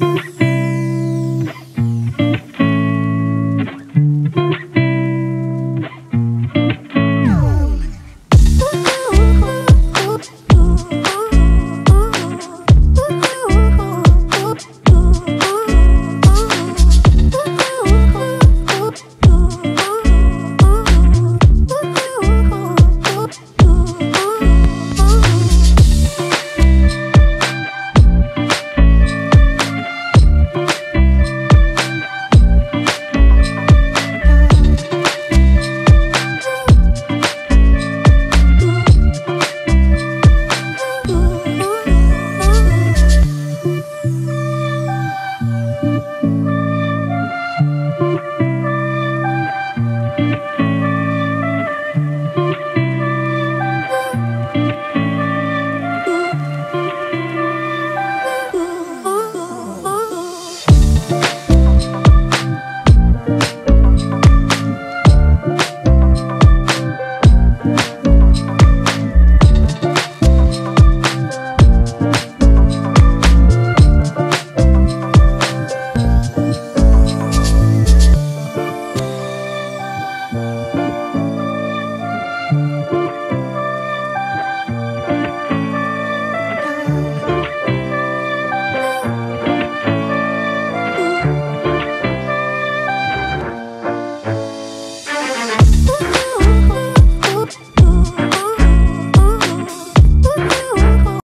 Ooh. ooh ooh ooh.